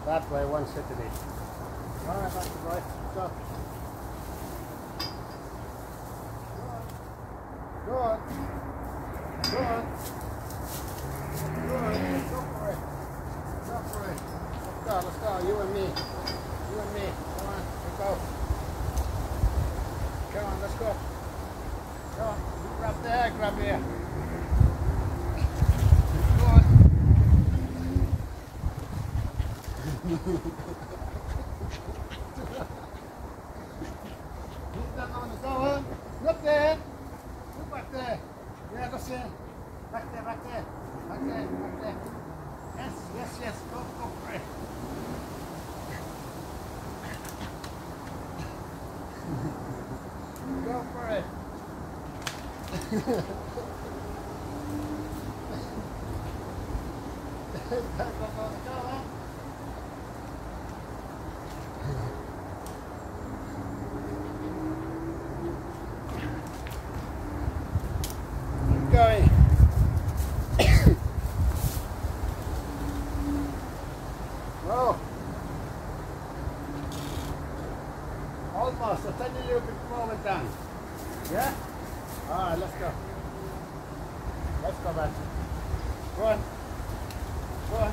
one Saturday. Alright, back boy. Stop. Go on. Go on. Go on. Go for it. Go for it. Let's go, let's go. You and me. You and me. Come on, let's go. Come on, let's go. Come on. Grab there, grab here. Go on. Niet dan aan de touwen. Loop there. Loop back there. Yeah, that's it. Back there, back there. Back there, back there. Yes, yes, yes. Go, go for it. Go for it. Back up on the tower. Almost. A tiny little bit forward down. Yeah? Alright, let's go. Let's go back. Go on. Go on.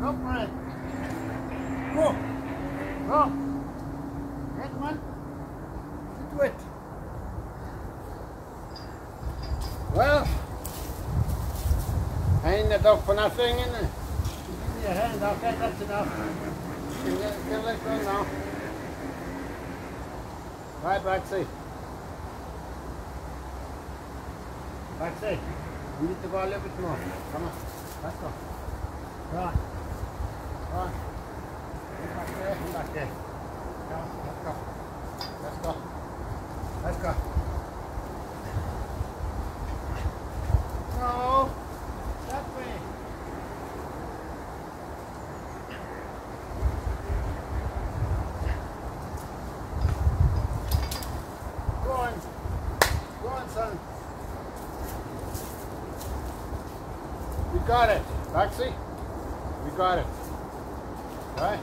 Go. Go. Go. Hey, come on. Do it. Well, ain't the dog for nothing, innit? Give me a hand, okay, that's enough. You can let, can let go now. Right, Baxi. Baxi, you need to go a little bit more. Come on, let's go. Go on. Come back there, come back there. Come on, let's go. Let's go. Let's go. No, that way. Go on. You got it. Taxi? You got it. Right?